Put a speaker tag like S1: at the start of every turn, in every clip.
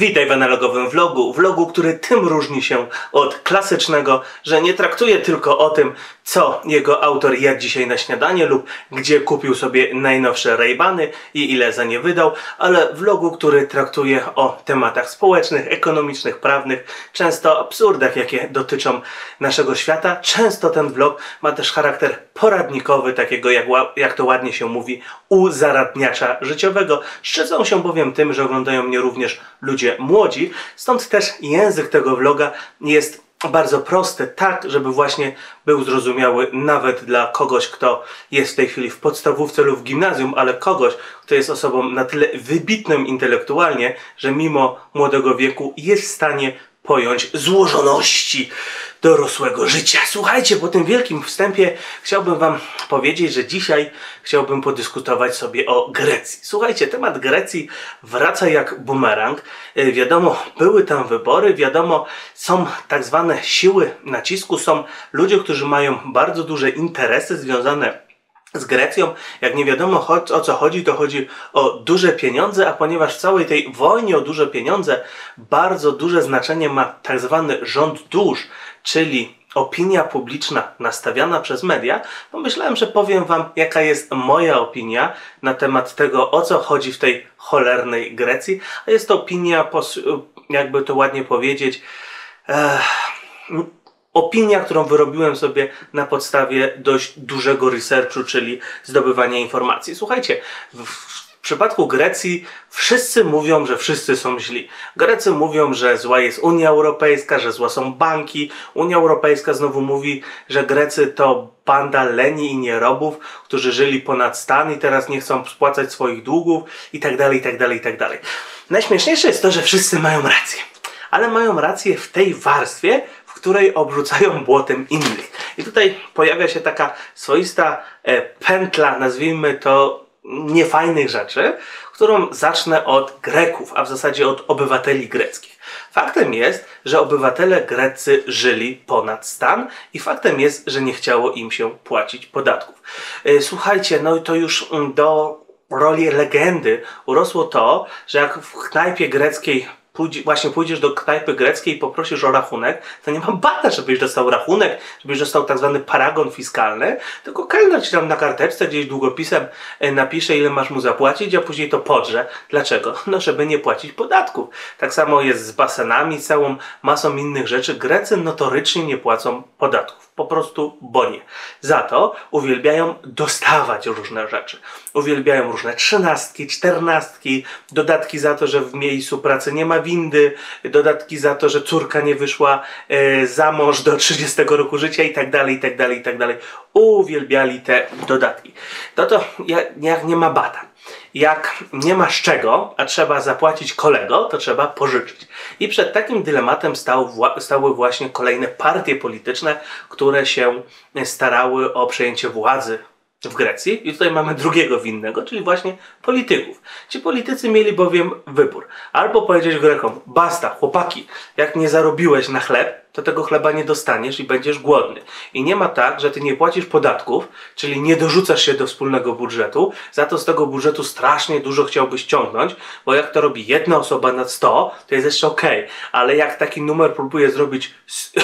S1: Witaj w analogowym vlogu, vlogu, który tym różni się od klasycznego, że nie traktuje tylko o tym, co jego autor jadł dzisiaj na śniadanie lub gdzie kupił sobie najnowsze rejbany i ile za nie wydał, ale vlogu, który traktuje o tematach społecznych, ekonomicznych, prawnych, często absurdach, jakie dotyczą naszego świata. Często ten vlog ma też charakter poradnikowy, takiego jak, jak to ładnie się mówi, uzaradniacza życiowego. Szczycą się bowiem tym, że oglądają mnie również ludzie młodzi, stąd też język tego vloga jest bardzo prosty, tak żeby właśnie był zrozumiały nawet dla kogoś, kto jest w tej chwili w podstawówce lub w gimnazjum, ale kogoś, kto jest osobą na tyle wybitną intelektualnie, że mimo młodego wieku jest w stanie pojąć złożoności dorosłego życia. Słuchajcie, po tym wielkim wstępie chciałbym Wam powiedzieć, że dzisiaj chciałbym podyskutować sobie o Grecji. Słuchajcie, temat Grecji wraca jak bumerang. E, wiadomo, były tam wybory, wiadomo, są tak zwane siły nacisku, są ludzie, którzy mają bardzo duże interesy związane z Grecją. Jak nie wiadomo o co chodzi, to chodzi o duże pieniądze, a ponieważ w całej tej wojnie o duże pieniądze bardzo duże znaczenie ma tak zwany rząd dusz, czyli opinia publiczna nastawiana przez media, pomyślałem, że powiem Wam, jaka jest moja opinia na temat tego, o co chodzi w tej cholernej Grecji. A jest to opinia, jakby to ładnie powiedzieć, eh, opinia, którą wyrobiłem sobie na podstawie dość dużego researchu, czyli zdobywania informacji. Słuchajcie, w przypadku Grecji wszyscy mówią, że wszyscy są źli. Grecy mówią, że zła jest Unia Europejska, że zła są banki. Unia Europejska znowu mówi, że Grecy to banda leni i nierobów, którzy żyli ponad stan i teraz nie chcą spłacać swoich długów i tak dalej, i tak dalej, i tak dalej. Najśmieszniejsze jest to, że wszyscy mają rację. Ale mają rację w tej warstwie, której obrzucają błotem innych. I tutaj pojawia się taka swoista e, pętla, nazwijmy to niefajnych rzeczy, którą zacznę od Greków, a w zasadzie od obywateli greckich. Faktem jest, że obywatele grecy żyli ponad stan i faktem jest, że nie chciało im się płacić podatków. E, słuchajcie, no to już mm, do roli legendy urosło to, że jak w knajpie greckiej pójdzie, właśnie pójdziesz do knajpy greckiej i poprosisz o rachunek, to nie ma bata, żebyś dostał rachunek, żebyś dostał tak zwany paragon fiskalny, tylko kelner ci tam na karteczce gdzieś długopisem e, napisze, ile masz mu zapłacić, a później to podrze. Dlaczego? No, żeby nie płacić podatków. Tak samo jest z basenami, całą masą innych rzeczy. Grecy notorycznie nie płacą podatków. Po prostu bo nie. Za to uwielbiają dostawać różne rzeczy. Uwielbiają różne trzynastki, czternastki, dodatki za to, że w miejscu pracy nie ma windy, dodatki za to, że córka nie wyszła e, za mąż do 30 roku życia i tak dalej, i tak dalej, i tak dalej. Uwielbiali te dodatki. No to jak nie ma bata. Jak nie masz czego, a trzeba zapłacić kolego, to trzeba pożyczyć. I przed takim dylematem stał, stały właśnie kolejne partie polityczne, które się starały o przejęcie władzy w Grecji. I tutaj mamy drugiego winnego, czyli właśnie polityków. Ci politycy mieli bowiem wybór. Albo powiedzieć Grekom, basta, chłopaki, jak nie zarobiłeś na chleb, to tego chleba nie dostaniesz i będziesz głodny. I nie ma tak, że ty nie płacisz podatków, czyli nie dorzucasz się do wspólnego budżetu, za to z tego budżetu strasznie dużo chciałbyś ciągnąć, bo jak to robi jedna osoba na 100, to jest jeszcze ok, ale jak taki numer próbuje zrobić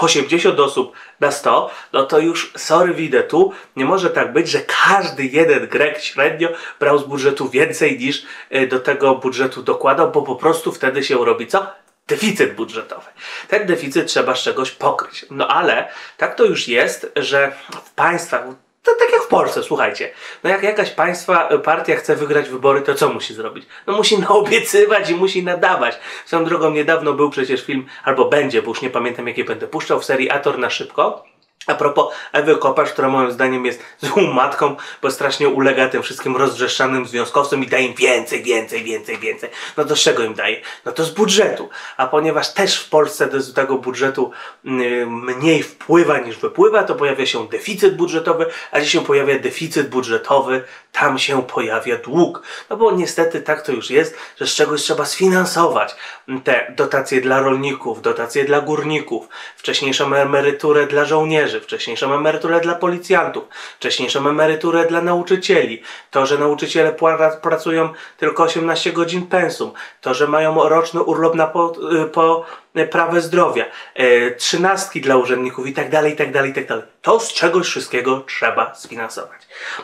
S1: 80 osób na 100, no to już sorry widzę tu, nie może tak być, że każdy jeden Grek średnio brał z budżetu więcej niż e, do tego budżetu dokładał, bo po prostu wtedy się robi co? Deficyt budżetowy. Ten deficyt trzeba z czegoś pokryć. No ale tak to już jest, że w państwach, to tak jak w Polsce, słuchajcie. No jak jakaś państwa, partia chce wygrać wybory, to co musi zrobić? No musi naobiecywać i musi nadawać. Swoją drogą niedawno był przecież film, albo będzie, bo już nie pamiętam jakie będę puszczał, w serii Ator na szybko a propos Ewy Kopacz, która moim zdaniem jest złą matką, bo strasznie ulega tym wszystkim rozbrzeszczanym związkowcom i daje im więcej, więcej, więcej, więcej. No to z czego im daje? No to z budżetu. A ponieważ też w Polsce do tego budżetu mniej wpływa niż wypływa, to pojawia się deficyt budżetowy, a gdzie się pojawia deficyt budżetowy, tam się pojawia dług. No bo niestety tak to już jest, że z czegoś trzeba sfinansować te dotacje dla rolników, dotacje dla górników, wcześniejszą emeryturę dla żołnierzy, bankierzy, wcześniejszą emeryturę dla policjantów, wcześniejszą emeryturę dla nauczycieli, to, że nauczyciele pracują tylko 18 godzin pensum, to, że mają roczny urlop na po, y, po prawe zdrowia, e, trzynastki dla urzędników i tak dalej, i tak dalej, i tak dalej. To z czegoś wszystkiego trzeba sfinansować.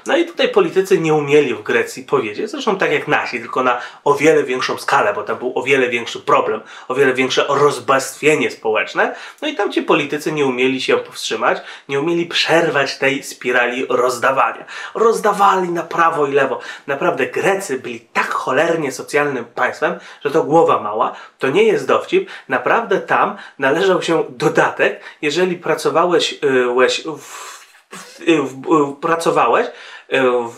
S1: No i tutaj politycy nie umieli w Grecji powiedzieć, zresztą tak jak nasi, tylko na o wiele większą skalę, bo tam był o wiele większy problem, o wiele większe rozbestwienie społeczne. No i tam ci politycy nie umieli się powstrzymać, nie umieli przerwać tej spirali rozdawania. Rozdawali na prawo i lewo. Naprawdę Grecy byli tak cholernie socjalnym państwem, że to głowa mała. To nie jest dowcip. Naprawdę tam należał się dodatek, jeżeli pracowałeś y, w pracowałeś e,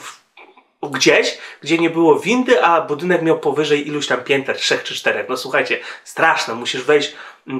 S1: gdzieś, gdzie nie było windy, a budynek miał powyżej iluś tam pięter, trzech czy czterech. No słuchajcie, straszne, musisz wejść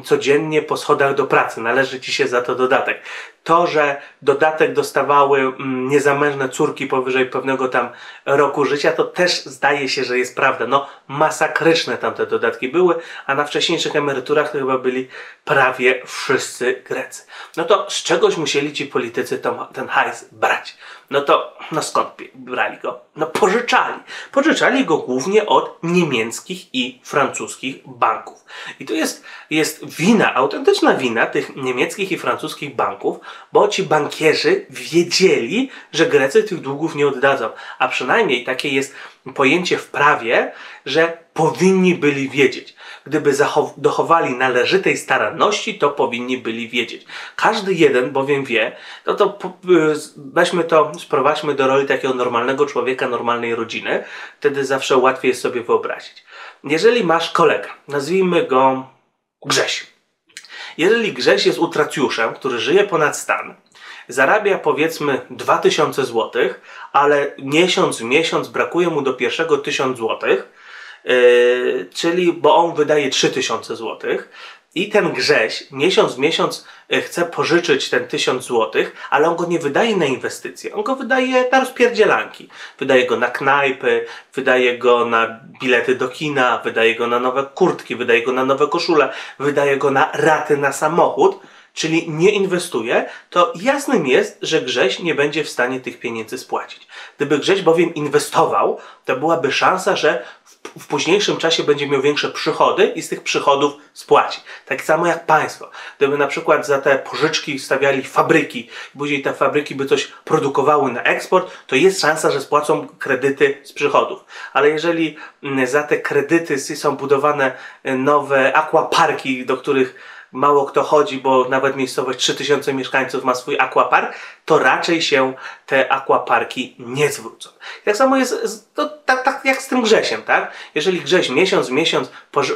S1: codziennie po schodach do pracy, należy ci się za to dodatek. To, że dodatek dostawały mm, niezamężne córki powyżej pewnego tam roku życia, to też zdaje się, że jest prawda. No, masakryczne tam te dodatki były, a na wcześniejszych emeryturach to chyba byli prawie wszyscy Grecy. No to z czegoś musieli ci politycy ten hajs brać. No to, no skąd brali go? No pożyczali. Pożyczali go głównie od niemieckich i francuskich banków. I to jest, jest wina, autentyczna wina tych niemieckich i francuskich banków, bo ci bankierzy wiedzieli, że Grecy tych długów nie oddadzą. A przynajmniej takie jest pojęcie w prawie, że powinni byli wiedzieć. Gdyby dochowali należytej staranności, to powinni byli wiedzieć. Każdy jeden bowiem wie, no to y, weźmy to, sprowadźmy do roli takiego normalnego człowieka, normalnej rodziny, wtedy zawsze łatwiej jest sobie wyobrazić. Jeżeli masz kolegę, nazwijmy go Grześ. Jeżeli Grześ jest utracjuszem, który żyje ponad stan, zarabia powiedzmy 2000 zł, ale miesiąc w miesiąc brakuje mu do pierwszego 1000 zł, yy, czyli bo on wydaje 3000 zł, i ten Grześ miesiąc w miesiąc e, chce pożyczyć ten tysiąc złotych, ale on go nie wydaje na inwestycje. On go wydaje na rozpierdzielanki. Wydaje go na knajpy, wydaje go na bilety do kina, wydaje go na nowe kurtki, wydaje go na nowe koszule, wydaje go na raty na samochód, czyli nie inwestuje, to jasnym jest, że Grześ nie będzie w stanie tych pieniędzy spłacić. Gdyby Grześ bowiem inwestował, to byłaby szansa, że w późniejszym czasie będzie miał większe przychody i z tych przychodów spłaci. Tak samo jak państwo. Gdyby na przykład za te pożyczki stawiali fabryki, później te fabryki by coś produkowały na eksport, to jest szansa, że spłacą kredyty z przychodów. Ale jeżeli mm, za te kredyty są budowane e, nowe aquaparki, do których mało kto chodzi, bo nawet miejscowość 3000 mieszkańców ma swój aquapark, to raczej się te aquaparki nie zwrócą. tak samo jest to, tak, tak jak z tym Grzesiem, tak? Jeżeli Grześ miesiąc miesiąc poży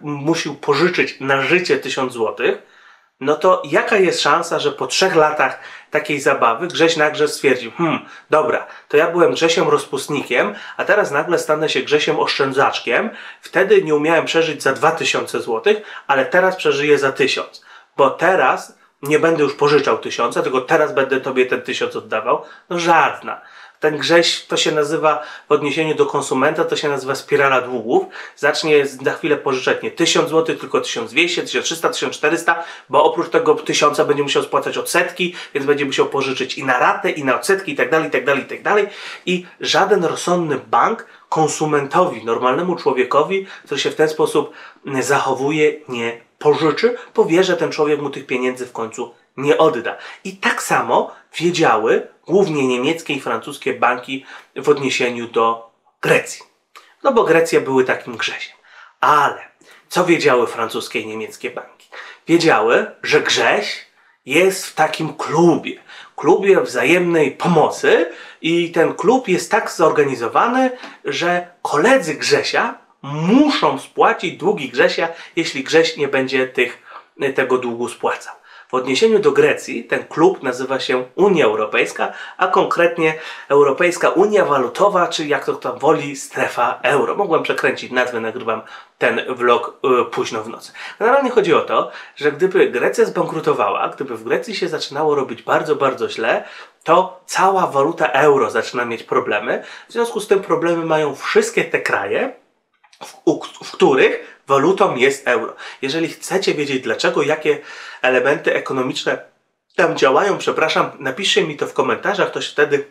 S1: musił pożyczyć na życie 1000 złotych, no to jaka jest szansa, że po trzech latach takiej zabawy Grześ nagle stwierdził, hmm, dobra, to ja byłem Grzesiem rozpustnikiem, a teraz nagle stanę się Grzesiem oszczędzaczkiem, wtedy nie umiałem przeżyć za 2000 zł, ale teraz przeżyję za 1000, bo teraz nie będę już pożyczał tysiąca, tylko teraz będę tobie ten tysiąc oddawał. No żadna ten grześ, to się nazywa w odniesieniu do konsumenta, to się nazywa spirala długów. Zacznie za chwilę pożyczać nie 1000 zł, tylko 1200, 1300, 1400, bo oprócz tego 1000 będzie musiał spłacać odsetki, więc będzie musiał pożyczyć i na ratę, i na odsetki, i tak dalej, i żaden rozsądny bank konsumentowi, normalnemu człowiekowi, który się w ten sposób zachowuje, nie pożyczy, powie, że ten człowiek mu tych pieniędzy w końcu nie odda. I tak samo wiedziały głównie niemieckie i francuskie banki w odniesieniu do Grecji. No bo Grecja były takim grzesiem. Ale co wiedziały francuskie i niemieckie banki? Wiedziały, że Grześ jest w takim klubie, klubie wzajemnej pomocy i ten klub jest tak zorganizowany, że koledzy Grzesia muszą spłacić długi Grzesia, jeśli Grześ nie będzie tych, tego długu spłacał. W odniesieniu do Grecji ten klub nazywa się Unia Europejska, a konkretnie Europejska Unia Walutowa, czy jak to kto woli, strefa euro. Mogłem przekręcić nazwę, nagrywam ten vlog y, późno w nocy. Generalnie chodzi o to, że gdyby Grecja zbankrutowała, gdyby w Grecji się zaczynało robić bardzo, bardzo źle, to cała waluta euro zaczyna mieć problemy. W związku z tym problemy mają wszystkie te kraje, w, w których walutą jest euro. Jeżeli chcecie wiedzieć dlaczego, jakie elementy ekonomiczne tam działają, przepraszam, napiszcie mi to w komentarzach, to się wtedy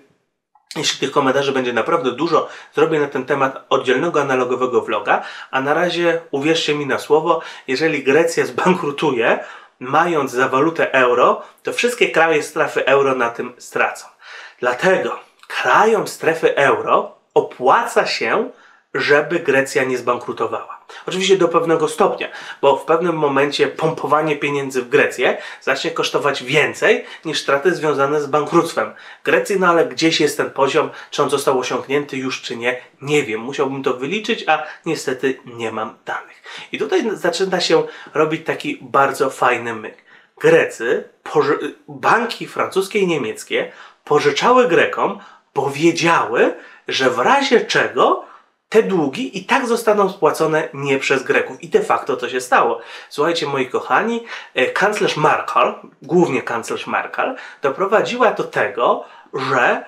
S1: jeśli tych komentarzy będzie naprawdę dużo, zrobię na ten temat oddzielnego analogowego vloga, a na razie uwierzcie mi na słowo, jeżeli Grecja zbankrutuje, mając za walutę euro, to wszystkie kraje strefy euro na tym stracą. Dlatego krajom strefy euro opłaca się żeby Grecja nie zbankrutowała. Oczywiście do pewnego stopnia, bo w pewnym momencie pompowanie pieniędzy w Grecję zacznie kosztować więcej niż straty związane z bankructwem Grecji, no ale gdzieś jest ten poziom, czy on został osiągnięty już czy nie, nie wiem. Musiałbym to wyliczyć, a niestety nie mam danych. I tutaj zaczyna się robić taki bardzo fajny myk. Grecy, banki francuskie i niemieckie pożyczały Grekom, bo wiedziały, że w razie czego te długi i tak zostaną spłacone nie przez Greków. I de facto to się stało. Słuchajcie, moi kochani, e, kanclerz Merkel, głównie kanclerz Merkel, doprowadziła do tego, że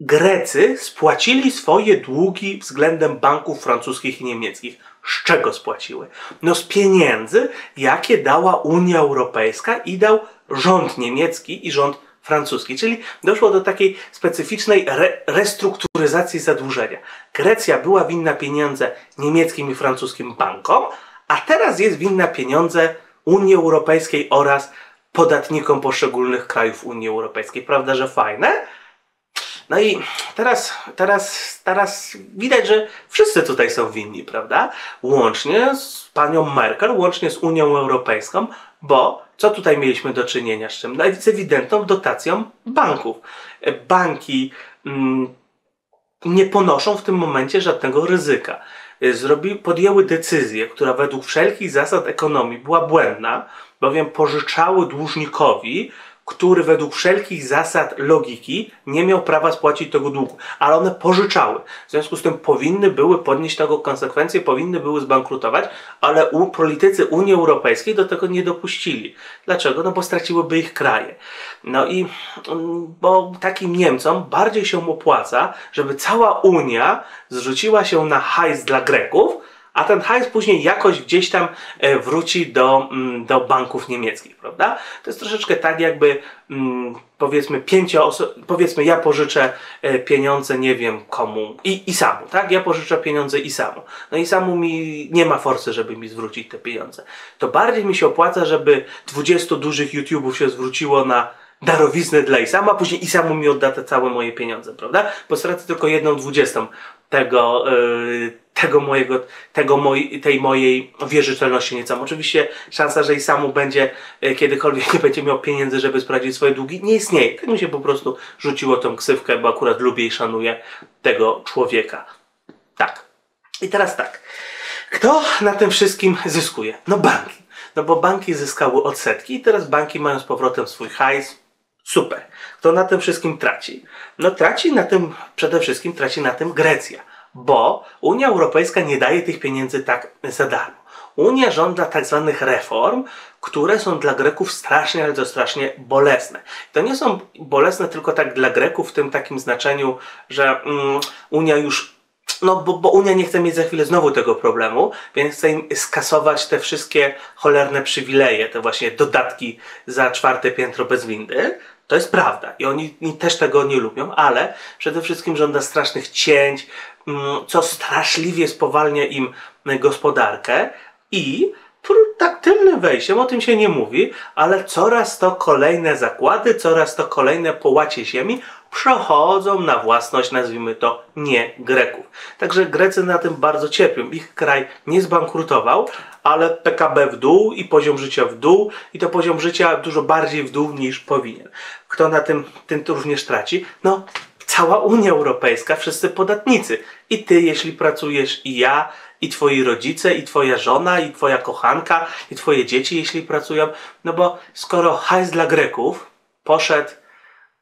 S1: Grecy spłacili swoje długi względem banków francuskich i niemieckich. Z czego spłaciły? No z pieniędzy, jakie dała Unia Europejska i dał rząd niemiecki i rząd francuski, czyli doszło do takiej specyficznej re restrukturyzacji zadłużenia. Grecja była winna pieniądze niemieckim i francuskim bankom, a teraz jest winna pieniądze Unii Europejskiej oraz podatnikom poszczególnych krajów Unii Europejskiej. Prawda, że fajne? No i teraz, teraz, teraz widać, że wszyscy tutaj są winni, prawda? Łącznie z panią Merkel, łącznie z Unią Europejską, bo co tutaj mieliśmy do czynienia z czym? No, z ewidentną dotacją banków. Banki mm, nie ponoszą w tym momencie żadnego ryzyka. Zrobi, podjęły decyzję, która według wszelkich zasad ekonomii była błędna, bowiem pożyczały dłużnikowi który według wszelkich zasad logiki nie miał prawa spłacić tego długu, ale one pożyczały. W związku z tym powinny były podnieść tego konsekwencje, powinny były zbankrutować, ale politycy Unii Europejskiej do tego nie dopuścili. Dlaczego? No bo straciłyby ich kraje. No i mm, bo takim Niemcom bardziej się opłaca, żeby cała Unia zrzuciła się na hajs dla Greków, a ten hajs później jakoś gdzieś tam e, wróci do, mm, do banków niemieckich, prawda? To jest troszeczkę tak, jakby mm, powiedzmy pięcio powiedzmy ja pożyczę e, pieniądze nie wiem komu i, i samu, tak? Ja pożyczę pieniądze i samu. No i samu mi nie ma forcy, żeby mi zwrócić te pieniądze. To bardziej mi się opłaca, żeby 20 dużych YouTube'ów się zwróciło na darowiznę dla Isama, później Isamu mi odda te całe moje pieniądze, prawda? Bo stracę tylko jedną dwudziestą tego, yy, tego mojego, tego moj, tej mojej wierzytelności nieco. Oczywiście szansa, że Isamu będzie yy, kiedykolwiek nie będzie miał pieniędzy, żeby sprawdzić swoje długi, nie istnieje. Tak mi się po prostu rzuciło tą ksywkę, bo akurat lubię i szanuję tego człowieka. Tak. I teraz tak. Kto na tym wszystkim zyskuje? No banki. No bo banki zyskały odsetki i teraz banki mają z powrotem swój hajs, Super. Kto na tym wszystkim traci? No traci na tym, przede wszystkim traci na tym Grecja, bo Unia Europejska nie daje tych pieniędzy tak za darmo. Unia żąda tak zwanych reform, które są dla Greków strasznie, ale to strasznie bolesne. To nie są bolesne tylko tak dla Greków w tym takim znaczeniu, że mm, Unia już no bo, bo, Unia nie chce mieć za chwilę znowu tego problemu, więc chce im skasować te wszystkie cholerne przywileje, te właśnie dodatki za czwarte piętro bez windy. To jest prawda i oni, oni też tego nie lubią, ale przede wszystkim żąda strasznych cięć, mm, co straszliwie spowalnia im gospodarkę i taktylnym wejściem, o tym się nie mówi, ale coraz to kolejne zakłady, coraz to kolejne połacie ziemi przechodzą na własność, nazwijmy to, nie Greków. Także Grecy na tym bardzo cierpią. Ich kraj nie zbankrutował, ale PKB w dół i poziom życia w dół i to poziom życia dużo bardziej w dół niż powinien. Kto na tym, tym również traci? No, cała Unia Europejska, wszyscy podatnicy. I ty, jeśli pracujesz, i ja, i twoi rodzice, i twoja żona, i twoja kochanka, i twoje dzieci, jeśli pracują. No bo skoro hajs dla Greków poszedł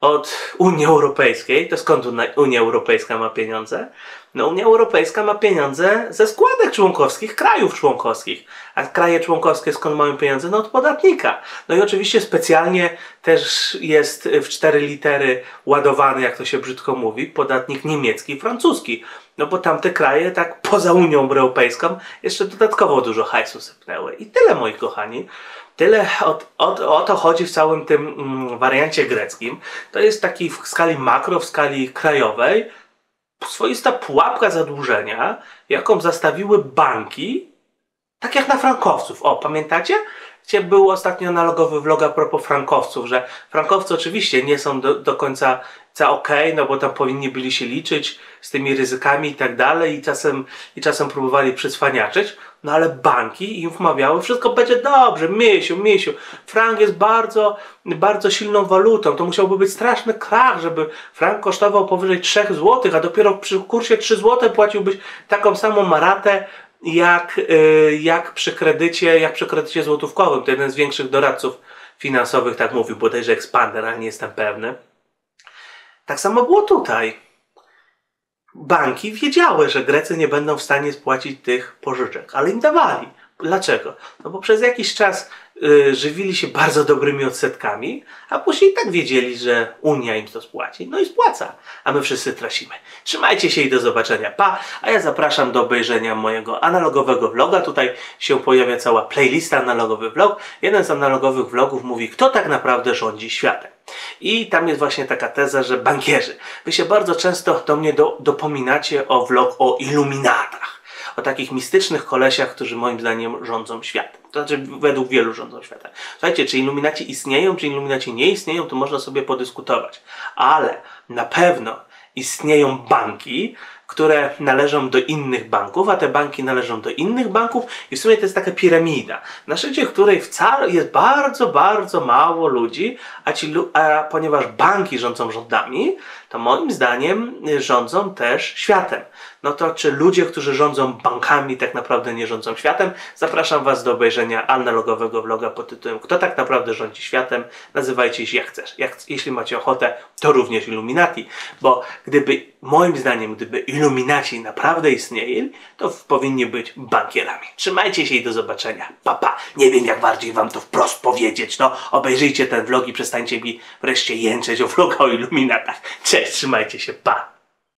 S1: od Unii Europejskiej, to skąd Unia Europejska ma pieniądze? No Unia Europejska ma pieniądze ze składek członkowskich krajów członkowskich. A kraje członkowskie skąd mają pieniądze? No od podatnika. No i oczywiście specjalnie też jest w cztery litery ładowany, jak to się brzydko mówi, podatnik niemiecki i francuski. No bo tamte kraje, tak poza Unią Europejską, jeszcze dodatkowo dużo hajsu sypnęły. I tyle, moi kochani. Tyle o, o, o to chodzi w całym tym mm, wariancie greckim. To jest taki w skali makro, w skali krajowej, swoista pułapka zadłużenia, jaką zastawiły banki, tak jak na frankowców. O, pamiętacie? Gdzie był ostatnio analogowy vlog a propos frankowców, że frankowcy oczywiście nie są do, do końca za ok, no bo tam powinni byli się liczyć z tymi ryzykami i tak dalej i czasem, i czasem próbowali przyswaniaczyć, no ale banki im wmawiały, wszystko będzie dobrze, miesiu, miesiu. Frank jest bardzo, bardzo silną walutą, to musiałby być straszny krach, żeby frank kosztował powyżej 3 zł, a dopiero przy kursie 3 zł płaciłbyś taką samą maratę jak, y, jak przy kredycie, jak przy kredycie złotówkowym. To jeden z większych doradców finansowych tak mówił, bodajże Expander, ale nie jestem pewny. Tak samo było tutaj. Banki wiedziały, że Grecy nie będą w stanie spłacić tych pożyczek, ale im dawali. Dlaczego? No bo przez jakiś czas żywili się bardzo dobrymi odsetkami, a później tak wiedzieli, że Unia im to spłaci. No i spłaca, a my wszyscy tracimy. Trzymajcie się i do zobaczenia. Pa! A ja zapraszam do obejrzenia mojego analogowego vloga. Tutaj się pojawia cała playlista analogowy vlog. Jeden z analogowych vlogów mówi, kto tak naprawdę rządzi światem. I tam jest właśnie taka teza, że bankierzy. Wy się bardzo często do mnie do, dopominacie o vlog o iluminatach. O takich mistycznych kolesiach, którzy moim zdaniem rządzą światem. To znaczy, według wielu rządzą światem. Słuchajcie, czy iluminaci istnieją, czy iluminaci nie istnieją, to można sobie podyskutować. Ale na pewno istnieją banki, które należą do innych banków, a te banki należą do innych banków i w sumie to jest taka piramida, na szczycie której wcale jest bardzo, bardzo mało ludzi, a, ci, a ponieważ banki rządzą rządami, to moim zdaniem rządzą też światem. No to czy ludzie, którzy rządzą bankami tak naprawdę nie rządzą światem? Zapraszam Was do obejrzenia analogowego vloga pod tytułem Kto tak naprawdę rządzi światem? Nazywajcie się jak chcesz. Jak, jeśli macie ochotę, to również Illuminati, bo gdyby, moim zdaniem, gdyby Illuminaci naprawdę istnieli, to powinni być bankierami. Trzymajcie się i do zobaczenia. Papa, pa. nie wiem jak bardziej Wam to wprost powiedzieć, no obejrzyjcie ten vlog i przestańcie mi wreszcie jęczeć o vloga o Illuminatach. Cześć, trzymajcie się, pa!